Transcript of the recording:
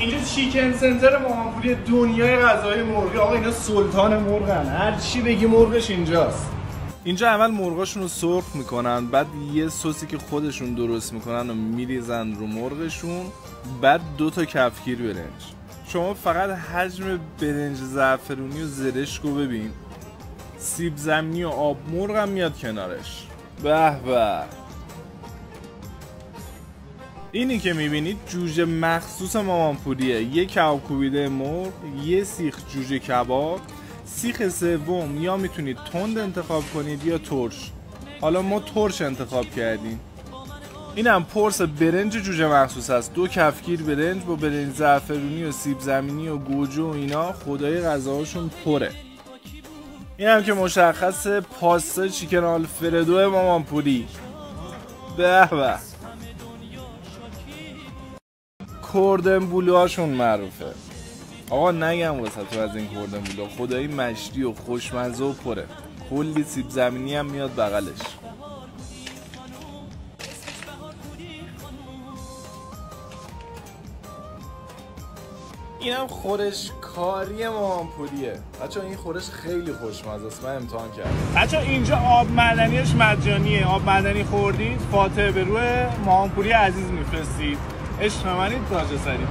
اینجا چیکن سنتر مامانپوری دنیای غذای مرغی. آقا اینا سلطان مرغن. هر چی بگی مرغش اینجاست. اینجا اول مرغاشون رو سرخ می‌کنن بعد یه سوسی که خودشون درست می‌کنن و میریزن رو مرغشون بعد دو تا کفگیر برنج. شما فقط حجم برنج زعفرونی و زرشک رو ببین. سیب زمینی و آب مرغ هم میاد کنارش. به به. اینی که می‌بینید جوجه مخصوص مامانپوریه یه کوبیده مرغ یه سیخ جوجه کباب. سیخ سوم یا می‌تونید تند انتخاب کنید یا ترش. حالا ما ترش انتخاب کردیم. اینم پرس برنج جوجه مخصوص است. دو کفگیر برنج با برنج زعفرونی و سیب زمینی و گوجه و اینا خدای غذاهاشون پره. این هم که مشخص پاستا چیکن آلفردو مامانپوری به به. کردن بولوهاشون معروفه. آقا نگم واسه تو از این کردن بولو خدایی مشتی و خوشمزه و پره. کلی سیب زمینی هم میاد بغلش. اینم خورش کاری مامانپوریه بچه این خورش خیلی خوشمزه است. من امتحان کردم. بچه اینجا آب معدنیش مجانیه. آب معدنی خوردید فاتحه به روی مامانپوری عزیز میفرستید. عشق منید تاج سری.